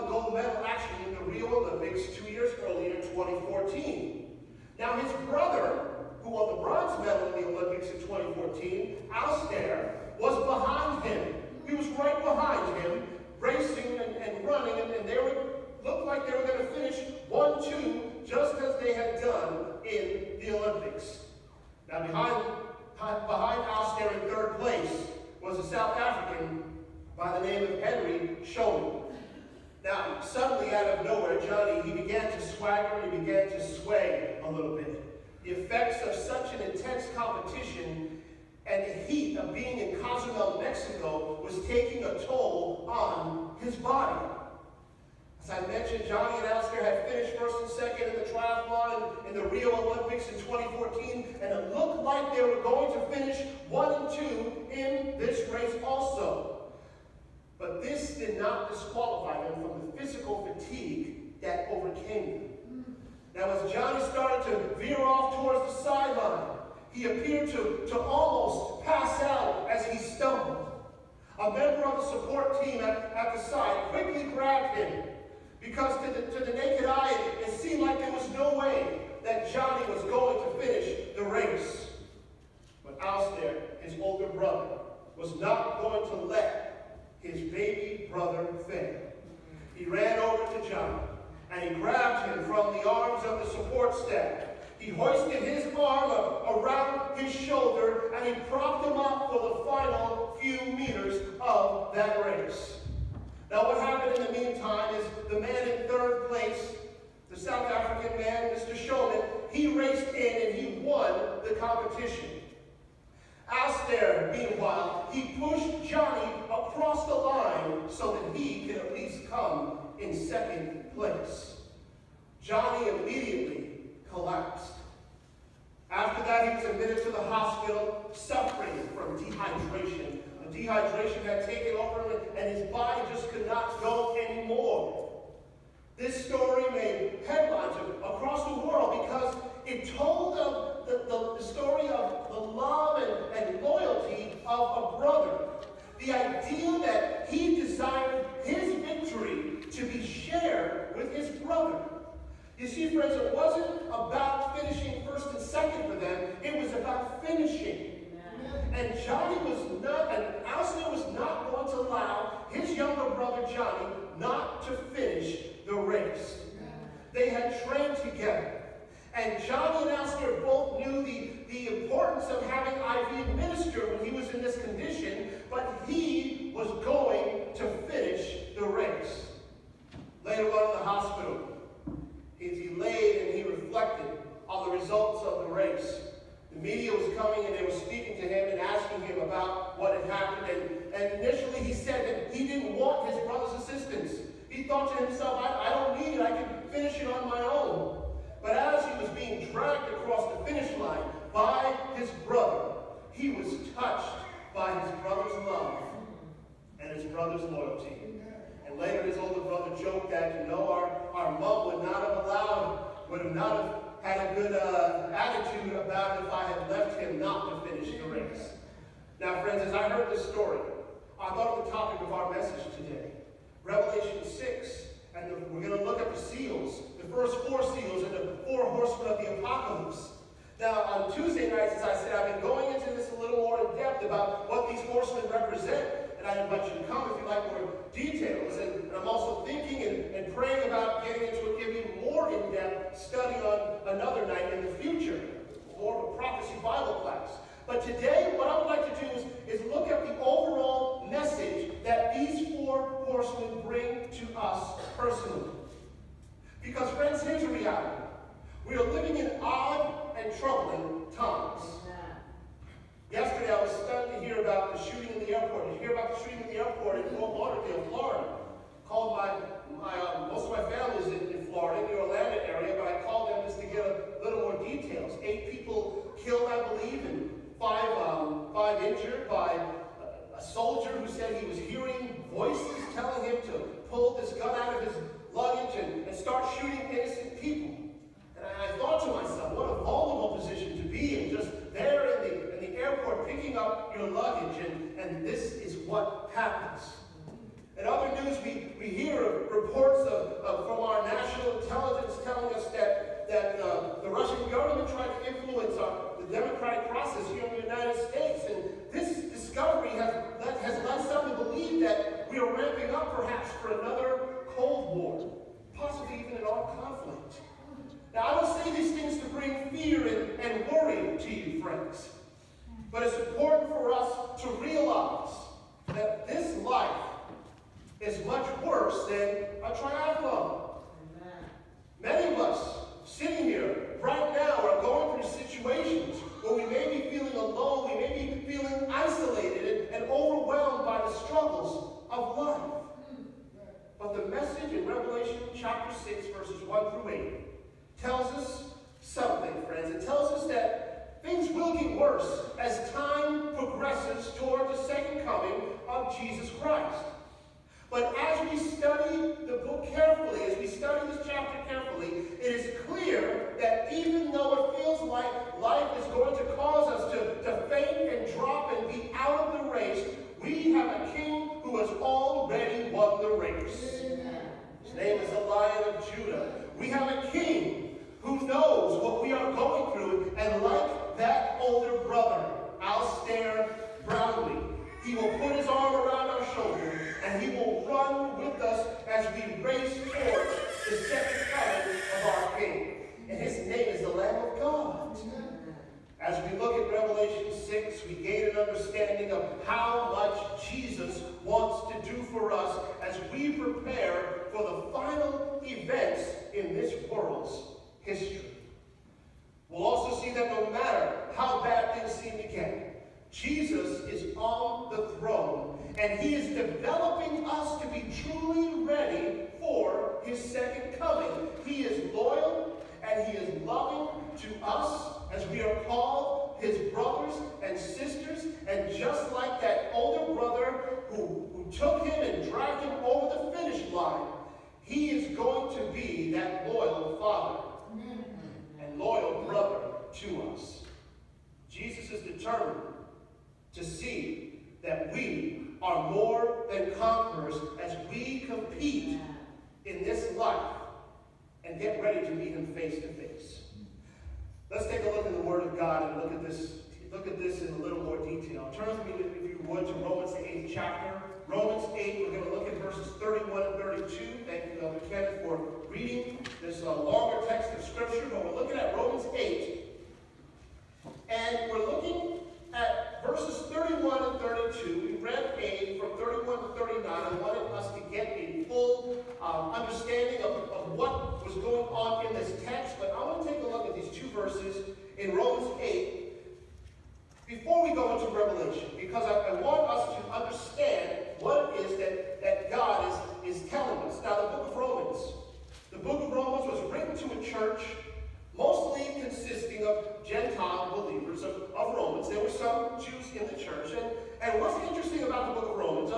the gold medal actually in the Rio Olympics two years earlier 2014. Now, his brother, who won the bronze medal in the Olympics in 2014, Alistair, was behind him. He was right behind him, racing and, and running, and, and they were looked like they were going to finish 1-2, just as they had done in the Olympics. Now, behind, behind Alistair in third place was a South African by the name of Henri Schoeman. Now, suddenly out of nowhere, Jonny, he began to swagger and he began to sway a little bit. The effects of such an intense competition and the heat of being in Cozumel, Mexico was taking a toll on his body. As I mentioned, Jonny and Alistair had finished first and second in the triathlon in the Rio Olympics in 2014, and it looked like they were going to finish one and two in this race also. But this did not disqualify them from the physical fatigue that overcame them. Now, as Jonny started to veer off towards the sideline, he appeared to, to almost pass out as he stumbled. A member of the support team at, at the side quickly grabbed him because to the, to the naked eye, it, seemed like there was no way that Jonny was going to finish the race. But Alistair, his older brother, was not going to let his baby brother fail. He ran over to John, and he grabbed him from the arms of the support staff. He hoisted his arm around his shoulder and he propped him up for the final few meters of that race. Now what happened in the meantime is the man in third place, the South African man, Mr. Schoeman, he raced in and he won the competition. Alistair, meanwhile, he pushed Jonny across the line so that he could at least come in second place. Jonny immediately collapsed. After that, he was admitted to the hospital suffering from dehydration The dehydration had taken over him and his body just could not go anymore. This story made headlines across the world because it told of the, the, the story of the love and, loyalty of a brother. The idea that he desired his victory to be shared with his brother. You see, friends, it wasn't about finishing first and second for them. It was about finishing. And Jonny was not, and Alistair was not going to allow his younger brother Jonny not to finish the race. They had trained together. And Jonny and Alistair both knew the, the importance of having IV administered when he was in this condition, but he was going to finish the race. Later on in the hospital, he delayed and he reflected on the results of the race, the media was coming and they were speaking to him and asking him about what had happened. And, and initially he said that he didn't want his brother's assistance. He thought to himself, I, I don't need it. I can finish it on my own. But as he was being dragged across the finish line by his brother, he was touched by his brother's love and his brother's loyalty. And later his older brother joked that, you know, our, our mom would not have allowed, would have not have had a good uh, attitude about if I had left him not to finish the race. Now, friends, as I heard this story, I thought of the topic of our message today. Revelation 6, and the, we're going to look at the seals, the first four seals and the four horsemen of the apocalypse. Now, on Tuesday nights, as I said, I've been going into this a little more in depth about what these horsemen represent. And I invite you to come if you like more details. And, and I'm also thinking and, and, praying about getting into a, giving more in-depth study on another night in the future, more of a prophecy Bible class. But today, what I would like to do is, is look at the overall message that these four horsemen bring to us personally. Because, friends, here's the reality. We are living in odd and troubling times. Yesterday, I was stunned to hear about the shooting in the airport. You hear about the shooting in the airport in Fort Lauderdale, Florida? all of my, my uh, most of my family is in, in Florida, in the Orlando area, but I called them just to get a little more details. Eight people killed, I believe, and five, um, five injured by a, a soldier who said he was hearing voices telling him to pull this gun out of his luggage and, and start shooting innocent people. And I, I thought to myself, what a vulnerable position to be in, just there in the, in the airport picking up your luggage, and, and this is what happens. In other news, we, we hear reports of, of, from our national intelligence telling us that, that uh, the Russian government tried to influence our, the democratic process here in the United States. And this discovery has, has led some to believe that we are ramping up perhaps for another Cold War, possibly even an armed conflict. Now, I don't say these things to bring fear and, and worry to you, friends. But it's important for us to realize that this life is much worse than a triathlon. Many of us sitting here right now are going through situations where we may be feeling alone, we may be feeling isolated and, and overwhelmed by the struggles of life. But the message in Revelation chapter 6, verses 1 through 8, tells us something, friends. It tells us that things will get worse as time progresses toward the second coming of Jesus Christ. But as we study the book carefully, as we study this chapter carefully, it is clear that even though it feels like life is going to cause us to, to faint and drop and be out of the race, we have a king who has already won the race. His name is the Lion of Judah. We have a king who knows what we are going through, and like that older brother, Alistair Brownlee. he will put his arm around our shoulder and he will run with us as we race towards the second coming of our King. And his name is the Lamb of God. As we look at Revelation 6, we gain an understanding of how much Jesus wants to do for us as we prepare for the final events in this world's history. We'll also see that no matter how bad things seem to get, Jesus is on the throne, and he is developing us to be truly ready for his second coming. He is loyal and he is loving to us as we are called his brothers and sisters. And just like that older brother who, who took him and dragged him over the finish line, he is going to be that loyal father and loyal brother to us. Jesus is determined to see that we are more than conquerors as we compete in this life and get ready to meet him face to face. Let's take a look at the Word of God and look at this, look at this in a little more detail. Turn with me, if you would, to Romans 8 chapter. Romans 8, we're going to look at verses 31 and 32. Thank you, Elder Kenneth, for reading this uh, longer text of Scripture. But we're looking at Romans 8. And we're looking at verses 31 and 32, we read A from 31 to 39. I wanted us to get a full um, understanding of, of what was going on in this text, but I want to take a look at these two verses in Romans 8 before we go into Revelation, because I, I want us to understand what it is that, that God is, is telling us. Now, the book of Romans, the book of Romans was written to a church mostly consisting of Gentile believers of, of Romans. There were some Jews in the church. And, and what's interesting about the book of Romans,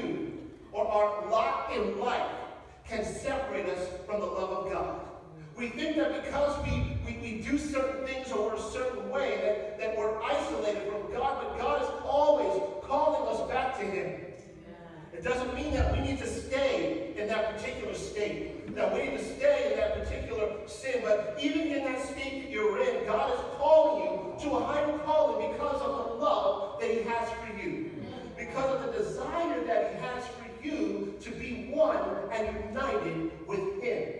do or our lot in life can separate us from the love of God. We think that because we, we, we do certain things or we're a certain way that, that we're isolated from God, but God is always calling us back to Him. It doesn't mean that we need to stay in that particular state, that we need to stay in that particular sin, but even in that state that you're in, God is calling you to a higher calling because of the love that He has for you, because of the desire that He has for you to be one and united with Him.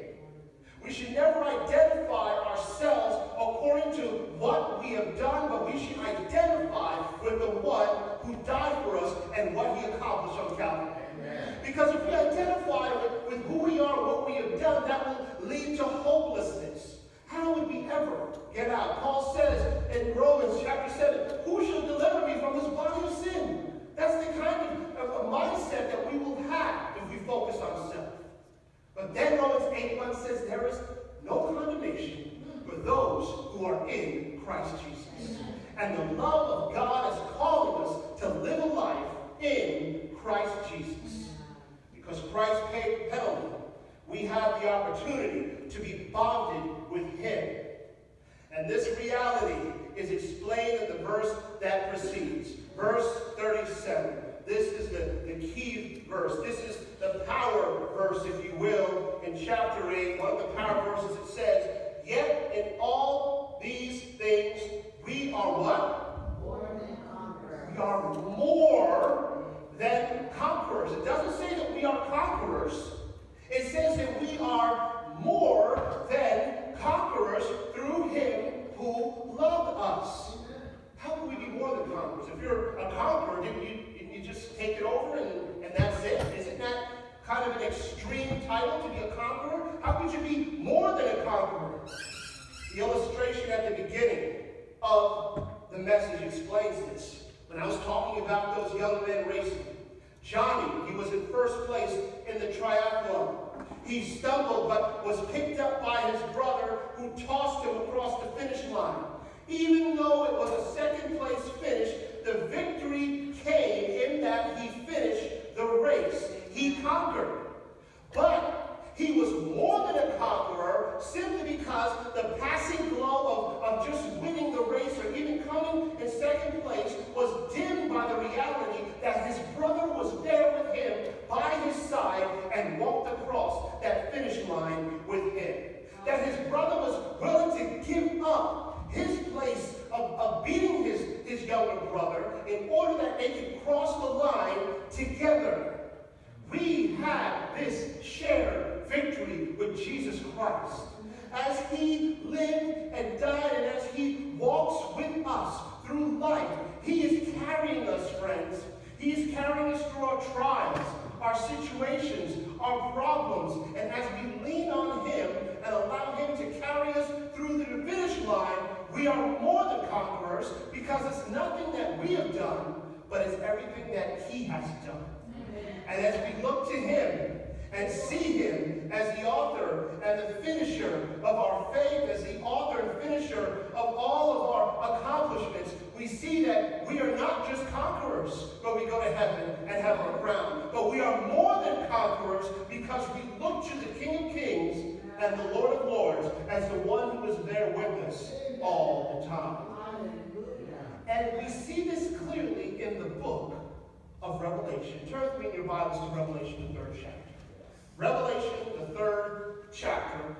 We should never identify ourselves according to what we have done, but we should identify with the one who died for us and what he accomplished on Calvary. Because if we identify with, with who we are, what we have done, that will lead to hopelessness. How would we ever get out? Paul says in Romans chapter 7, who shall deliver me from this body of sin? That's the kind of, of mindset that we will have if we focus on self. But then Romans 8 1 says there is no condemnation for those who are in Christ Jesus. And the love of God is calling us to live a life in Christ Jesus. Because Christ paid the penalty, we have the opportunity to be bonded with Him. And this reality is explained in the verse that precedes. Verse 37. This is the, the key verse. This is the power verse, if you will, in chapter 8. One of the power verses it says, Yet in all are what? More than conquerors. We are more than conquerors. It doesn't say that we are conquerors. It says that we are more than conquerors through him who loved us. How can we be more than conquerors? If you're a conqueror, didn't you, didn't you just take it over and, and that's it? Isn't that kind of an extreme title to be a conqueror? How could you be more than a conqueror? The illustration at the beginning of message explains this. When I was talking about those young men racing, Jonny, he was in first place in the triathlon. He stumbled but was picked up by his brother who tossed him across the finish line. Even though it was a second place finish, the victory came in that he finished the race. He conquered. But he was more than a conqueror simply because the passing glow of, of just winning the race or even coming in second place was dimmed by the reality that his brother was there with him by his side and walked across that finish line with him. That his brother was willing to give up his place of, of beating his, his younger brother in order that they could cross the line together. We have this shared Jesus Christ. As he lived and died and as he walks with us through life, he is carrying us, friends. He is carrying us through our trials, our situations, our problems. And as we lean on him and allow him to carry us through the finish line, we are more than conquerors because it's nothing that we have done, but it's everything that he has done. And as we look to him and see him as the author and the finisher of our faith, as the author and finisher of all of our accomplishments, we see that we are not just conquerors but we go to heaven and have our crown, but we are more than conquerors because we look to the King of Kings and the Lord of Lords as the one who is there with us all the time. And we see this clearly in the book of Revelation. Turn with me in your Bibles to Revelation, the third chapter. Revelation, the third chapter,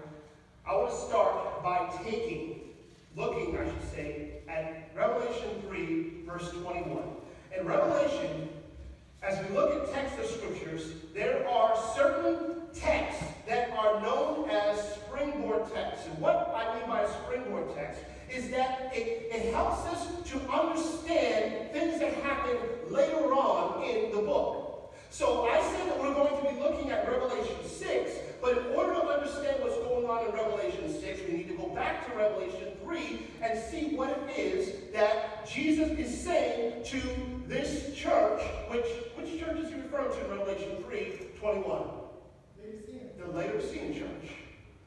I want to start by taking, looking, I should say, at Revelation 3, verse 21. In Revelation, as we look at text of scriptures, there are certain texts that are known as springboard texts. And what I mean by springboard text is that it, it helps us to understand things that happen later on in the book. So I said that we're going to be looking at Revelation 6, but in order to understand what's going on in Revelation 6, we need to go back to Revelation 3 and see what it is that Jesus is saying to this church, which, which church is he referring to in Revelation 3, 21? The Laodicean church,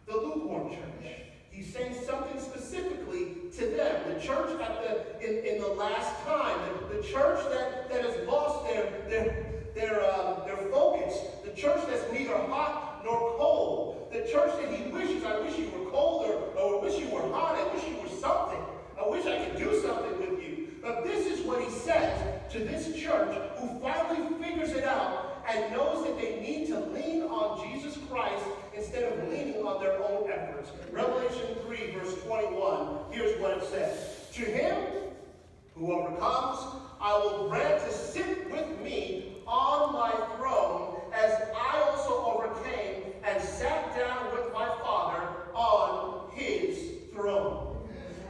the lukewarm church. He's saying something specifically to them, the church at the in, in the last time, the, the church that, that has lost their their their uh, their focus, the church that's neither hot nor cold, the church that he wishes, I wish you were colder, or I wish you were hot, I wish you were something. I wish I could do something with you. But this is what he says to this church who finally figures it out and knows that they need to lean on Jesus Christ instead of leaning on their own efforts. Revelation 3, verse 21, here's what it says. To him who overcomes, I will grant to sit with me on my throne as I also overcame and sat down with my Father on his throne.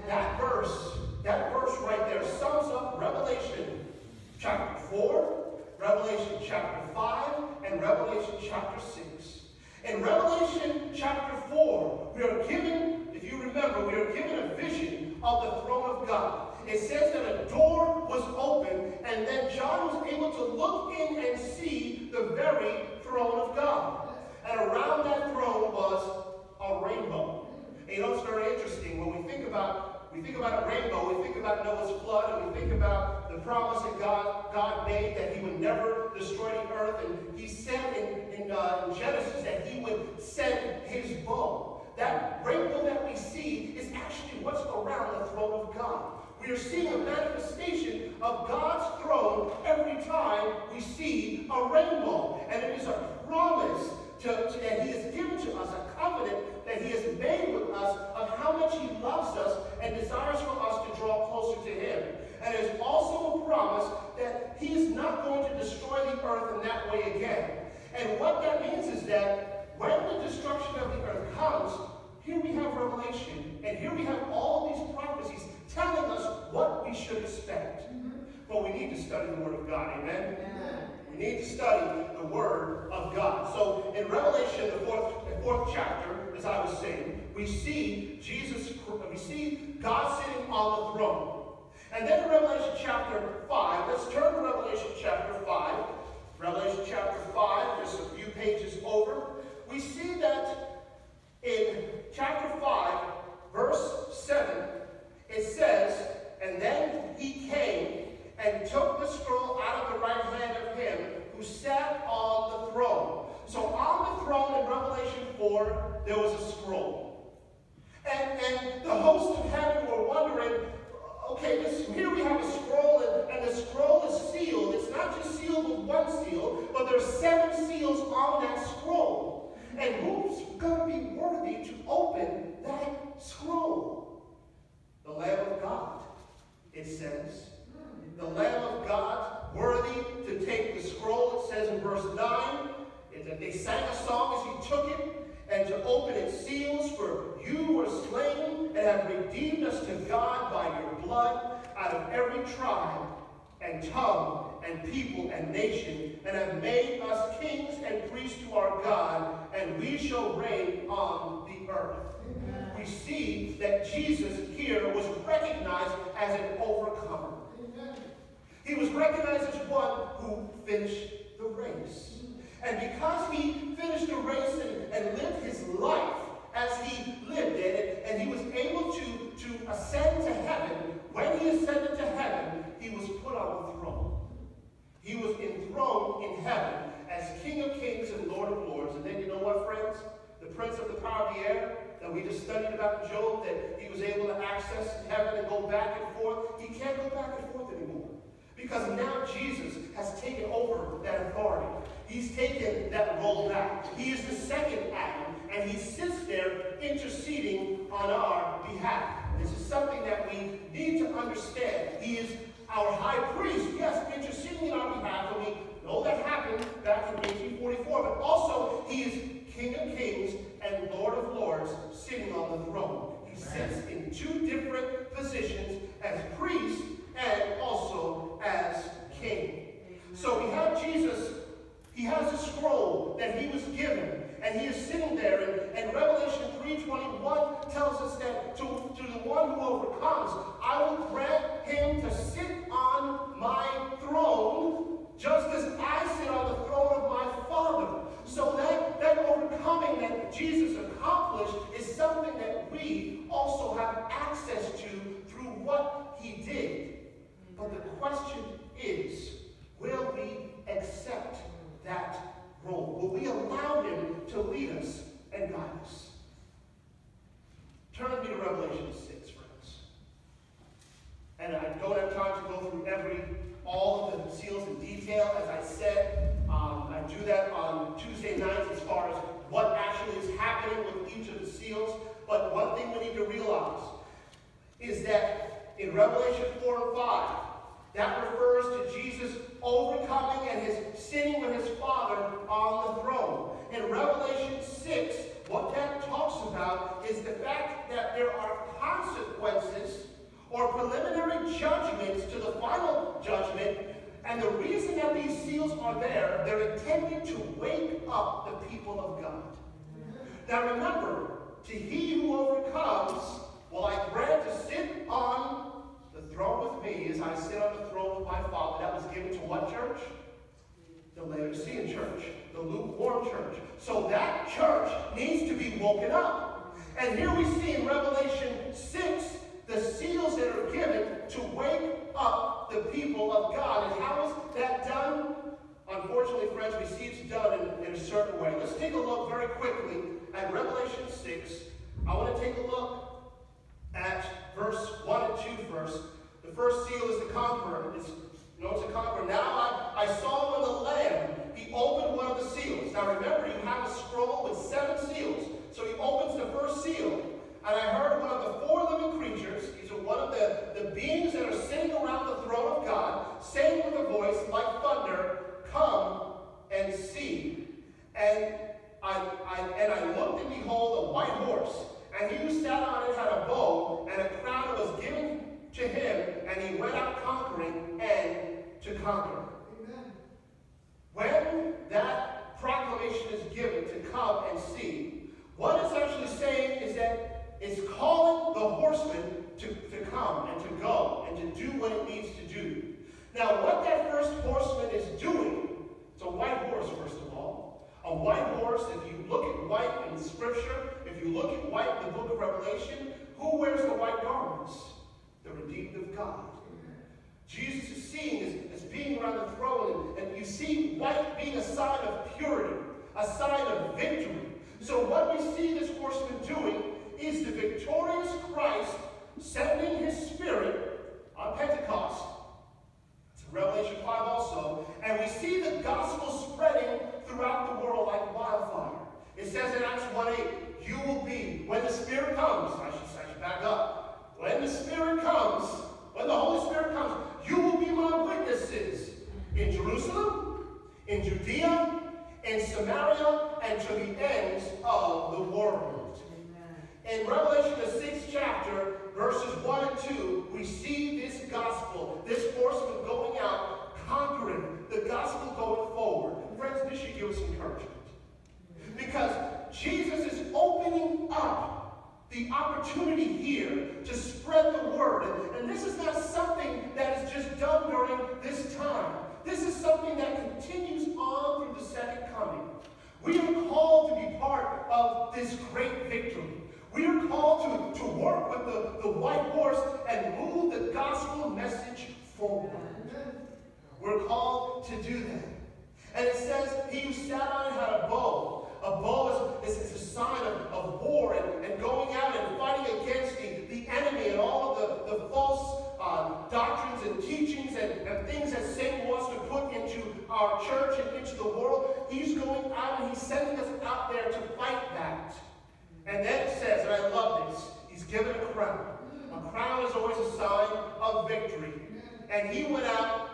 That verse, that verse right there sums up Revelation chapter 4, Revelation chapter 5, and Revelation chapter 6. In Revelation chapter 4, we are given, if you remember, we are given a vision of the throne of God. It says that a door was open, and that John was able to look in and see the very throne of God. And around that throne was a rainbow. And you know, it's very interesting when we think about we think about a rainbow, we think about Noah's flood, and we think about the promise that God, God made that he would never destroy the earth. And he said in, in, uh, in Genesis that he would send his bow. That rainbow that we see is actually what's around the throne of God. We are seeing a manifestation of God's throne every time we see a rainbow. And it is a promise to, to, that he has given to us, a covenant that he has made with us of how much he loves us and desires for us to draw closer to him. And it is also a promise that he is not going to destroy the earth in that way again. And what that means is that when the destruction of the earth comes, here we have Revelation, and here we have all these prophecies telling us what we should expect. Mm-hmm. But we need to study the Word of God, amen? amen. We need to study the Word of God. So in Revelation, the fourth, the fourth chapter, as I was saying, we see Jesus, we see God sitting on the throne. And then in Revelation chapter 5, let's turn to Revelation chapter 5. Revelation chapter 5, just a few pages over. We see that in chapter 5, verse 7, it says, And then he came and took the scroll out of the right hand of him who sat on the throne. So on the throne in Revelation 4, there was a scroll. And, and the hosts of heaven were wondering, okay, this, here we have a scroll, and, and the scroll is sealed. It's not just sealed with one seal, but there's seven seals on that scroll. And who's going to be worthy to open that scroll? The Lamb of God, it says the Lamb of God, worthy to take the scroll, it says in verse 9, that they sang a song as he took it, and to open its seals, for you were slain and have redeemed us to God by your blood out of every tribe and tongue and people and nation, and have made us kings and priests to our God, and we shall reign on the earth. Amen. We see that Jesus here was recognized as an overcomer. He was recognized as one who finished the race. And because he finished the race and, and lived his life as he lived it, and he was able to, to ascend to heaven, when he ascended to heaven, he was put on the throne. He was enthroned in heaven as King of kings and Lord of lords. And then you know what, friends? The prince of the power of the air that we just studied about Job, that he was able to access heaven and go back and forth. He can't go back and forth anymore. Because now Jesus has taken over that authority. He's taken that role back. He is the second Adam, and he sits there interceding on our behalf. This is something that we need to understand. He is our high priest, yes, interceding on our behalf, and we know that happened back in 1844, but also he is King of Kings and Lord of Lords sitting on the throne. He sits in two different positions as priest and also as king. So we have Jesus, he has a scroll that he was given, and he is sitting there, and, and Revelation 3.21 tells us that to, to the one who overcomes, I will grant him to sit on my throne, just as I sit on the throne of my Father. So that, that overcoming that Jesus accomplished is something that we also have access to through what he did. But the question is, will we accept that role? Will we allow him to lead us and guide us? Turn with me to Revelation 6, friends. And I don't have time to go through every, all of the seals in detail. As I said, um, I do that on Tuesday nights as far as what actually is happening with each of the seals. But one thing we need to realize is that in Revelation 4 and 5, that refers to Jesus overcoming and his sitting with his Father on the throne. In Revelation 6, what that talks about is the fact that there are consequences or preliminary judgments to the final judgment. And the reason that these seals are there, they're intended to wake up the people of God. Now remember, to he who overcomes, will I grant to sit on throne with me as I sit on the throne with my Father. That was given to what church? The Laodicean church, the lukewarm church. So that church needs to be woken up. And here we see in Revelation 6 the seals that are given to wake up the people of God. And how is that done? Unfortunately, friends, we see it's done in, in a certain way. Let's take a look very quickly at Revelation 6. I want to take a look at verse 1 and 2 first. The first seal is the conqueror. It's, you know, a conqueror. Now I, I saw when the Lamb, he opened one of the seals. Now remember, you have a scroll with seven seals. So he opens the first seal. And I heard one of the four living creatures, these are one of the, the beings that are sitting around the throne of God, saying with a voice like thunder, Come and see. And I, I, and I looked and behold a white horse. And he who sat on it had a bow, and a crown was given to him, and he went out conquering and to conquer. Amen. When that proclamation is given to come and see, what it's actually saying is that it's calling the horseman to, to come and to go and to do what it needs to do. Now, what that first horseman is doing, it's a white horse, first of all. A white horse, if you look at white in Scripture, if you look at white in the book of Revelation, who wears the white garments? The redeemed of God. Jesus is seen as, as being around the throne, and, you see white being a sign of purity, a sign of victory. So what we see this horseman doing is the victorious Christ sending his spirit on Pentecost. It's Revelation 5 also. And we see the gospel spreading throughout the world like wildfire. It says in Acts 1 8, you will be, when the Spirit comes, I should, I should back up. When the Spirit comes, when the Holy Spirit comes, witnesses in Jerusalem, in Judea, in Samaria, and to the ends of the world. Amen. In Revelation, the sixth chapter, verses 1 and 2, we see this gospel, this horseman going out, conquering, the gospel going forward. Friends, this should give us encouragement. Because Jesus is opening up the opportunity here to spread the word. And, this is not something that is just done during this time. This is something that continues on through the second coming. We are called to be part of this great victory. We are called to, to work with the, the white horse and move the gospel message forward. We're called to do that. And it says, he who sat on it had a bow. A bow is, is, is a sign of, of war and, and going out and fighting against the, the enemy and all of the, the false uh, doctrines and teachings and, and things that Satan wants to put into our church and into the world. He's going out and he's sending us out there to fight that. And then it says, and I love this, he's given a crown. A crown is always a sign of victory. And he went out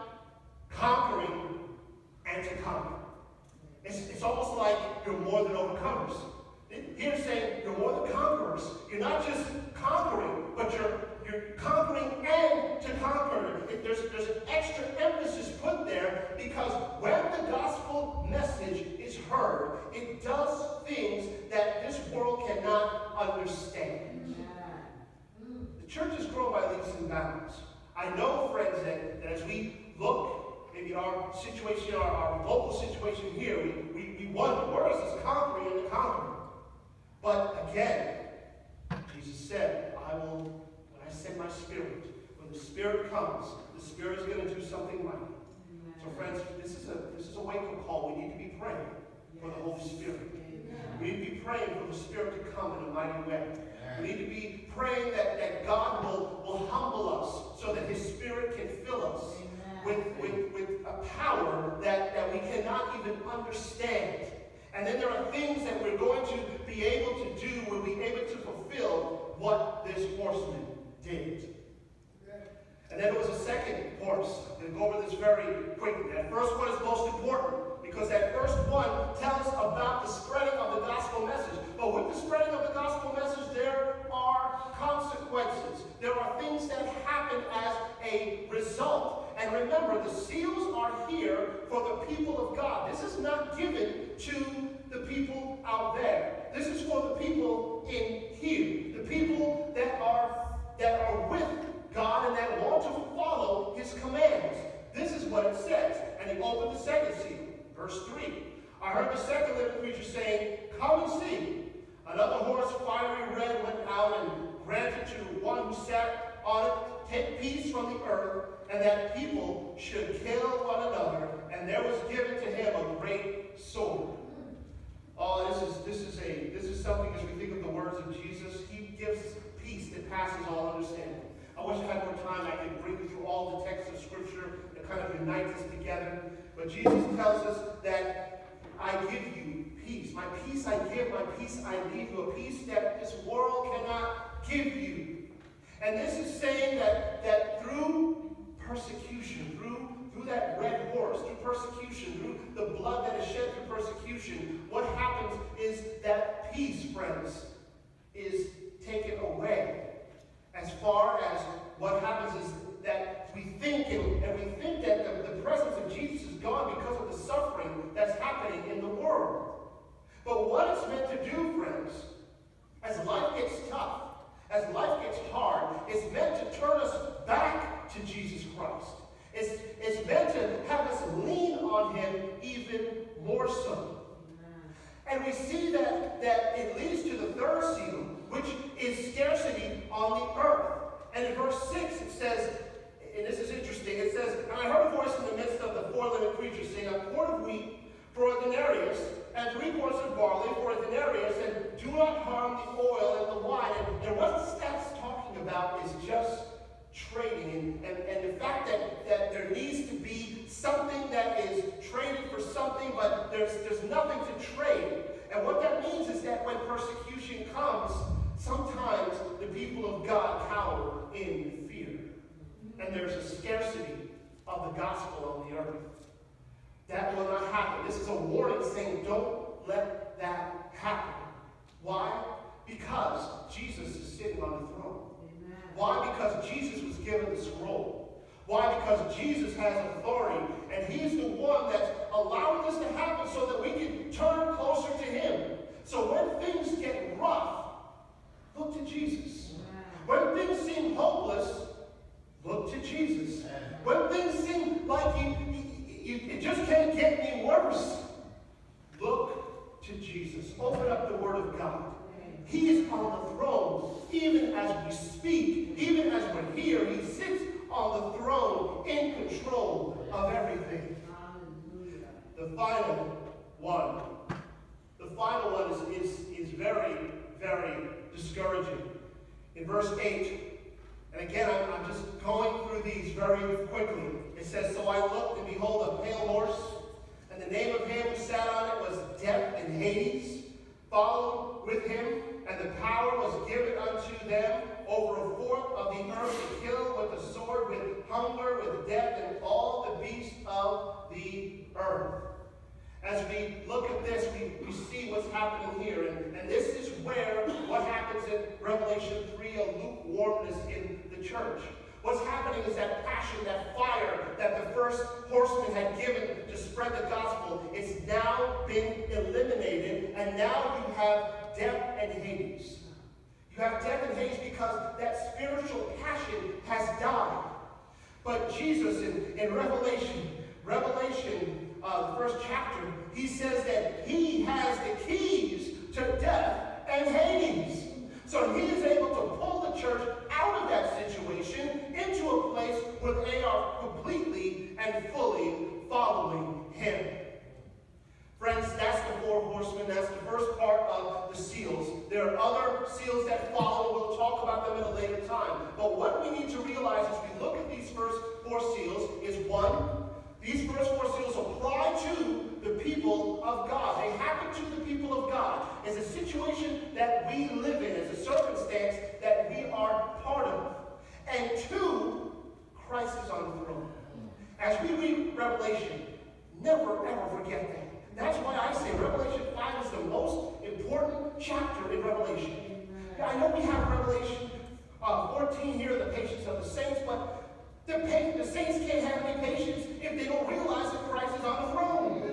conquering and to conquer. It's, it's almost like you're more than overcomers. Here's saying you're more than conquerors. You're not just conquering, but you're you're conquering and to conquer. There's, there's an extra emphasis put there because when the gospel message is heard, it does things that this world cannot understand. Mm. The church is grown by leaps and bounds. I know, friends, that, that as we look maybe our situation, our, our local situation here, we, we, we wonder, where is this conquering and the conquering? But again, Jesus said, I will, when I send my spirit, when the spirit comes, the spirit is going to do something right. So friends, this is a this is a wake-up call. We need to be praying for the Holy Spirit. We need to be praying for the Spirit to come in a mighty way. We need to be praying that, that God will, will humble us so that His Spirit can fill us with, with, with a power that, that we cannot even understand. And then there are things that we're going to be able to do, we'll be able to fulfill what this horseman did. And then there was a second horse. I'm going to go over this very quickly. That first one is most important because that first one tells about the spreading of the gospel message. But with the spreading of the gospel message, there are consequences. There are things that happen as a result. And remember, the seals are here for the people of God. This is not given to the people out there. This is for the people in here. The people that are that are with God and that want to follow his commands. This is what it says. And he opened the second seal. Verse 3. I heard the second living creature saying, Come and see. Another horse, fiery red, went out and granted to one who sat on it, take peace from the earth, and that people should kill one another. And there was given to him a great sword. Oh, this is this is a this is something as we think of the words of Jesus. He gives peace that passes all understanding. I wish I had more time. I could bring you through all the texts of Scripture that kind of unite us together. But Jesus tells us that I give you peace. My peace I give, my peace I leave you. A peace that this world cannot give you. And this is saying that, that through persecution, through, through that red horse, through persecution, through the blood that is shed through persecution, what happens is that peace, friends, is taken away. As far as what happens is that we think and, and we think that the, the presence of Jesus is gone because of the suffering that's happening in the world. But what it's meant to do, friends, as life gets tough, as life gets hard, it's meant to turn us back to Jesus Christ. It's, it's meant to have us lean on him even more so. And we see that, that it leads to the third seal, which is scarcity on the earth. And in verse 6 it says, and this is interesting, it says, And I heard a voice in the midst of the four living creatures saying, A quart of wheat for a denarius, and three quarts of barley for a denarius, and do not harm the oil and the wine. And, and what that's talking about is just trading and, and, and the fact that, that there needs to be something that is traded for something, but there's, there's nothing to trade. And what that means is that when persecution comes, sometimes the people of God cower in fear. And there's a scarcity of the gospel on the earth. That will not happen. This is a warning saying, don't let that happen. Why? Because Jesus is sitting on the throne. Amen. Why? Because Jesus was given the scroll. Why? Because Jesus has authority, and He's the one that's allowing this to happen so that we can turn closer to Him. So when things get rough, look to Jesus. When things seem hopeless, look to Jesus. When things seem like you, you just can't get any worse, look to Jesus. Open up the Word of God. He is on the throne, even as we speak, even as we're here. He sits on the throne in control of everything. The final one. The final one is, is, is very, very discouraging. In verse 8, and again, I'm, very quickly. It says, So I looked, and behold, a pale horse, and the name of him who sat on it was Death and Hades, followed with him, and the power was given unto them over a fourth of the earth to kill with the sword, with hunger, with death, and all the beasts of the earth. As we look at this, we, we see what's happening here. And, and this is where what happens in Revelation 3, a lukewarmness in the church. What's happening is that passion, that fire that the first horseman had given to spread the gospel, it's now been eliminated, and now you have death and Hades. You have death and Hades because that spiritual passion has died. But Jesus in, in Revelation, Revelation, uh, the first chapter, he says that he has the keys to death and Hades. So he is able to pull the church out of that situation into a place where they are completely and fully following him. Friends, that's the four horsemen. That's the first part of the seals. There are other seals that follow. We'll talk about them at a later time. But what we need to realize as we look at these first four seals is one, these first four seals apply to the people of God. They happen to the people of God. It's a situation that we live in. It's a circumstance that we are part of. And two, Christ is on the throne. As we read Revelation, never ever forget that. That's why I say Revelation 5 is the most important chapter in Revelation. I know we have Revelation uh, 14 here, the patience of the saints, but the, the saints can't have any patience if they don't realize that Christ is on the throne.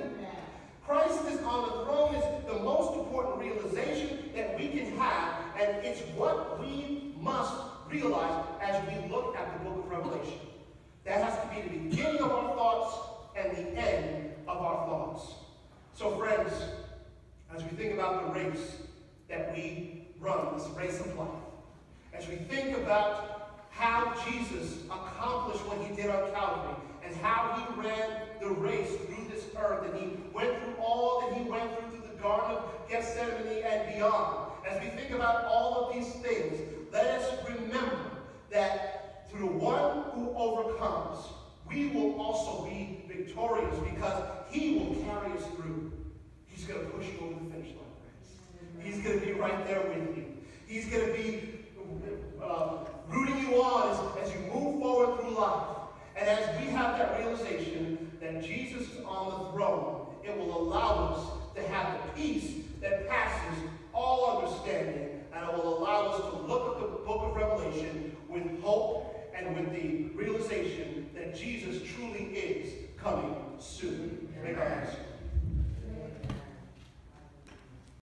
Christ is on the throne is the most important realization that we can have, and it's what we must realize as we look at the book of Revelation. That has to be the beginning of our thoughts and the end of our thoughts. So, friends, as we think about the race that we run, this race of life, as we think about how Jesus accomplished what he did on Calvary and how he ran the race through this earth and he went through all that he went through through the Garden of Gethsemane and beyond. As we think about all of these things, let us remember that through the one who overcomes, we will also be victorious because he will carry us through. He's going to push you over the finish line. He's going to be right there with you. He's going to be uh, rooting you on as, as you move forward through life. And as we have that realization that Jesus is on the throne, it will allow us to have the peace that passes all understanding, and it will allow us to look at the book of Revelation with hope and with the realization that Jesus truly is coming soon. May God bless you.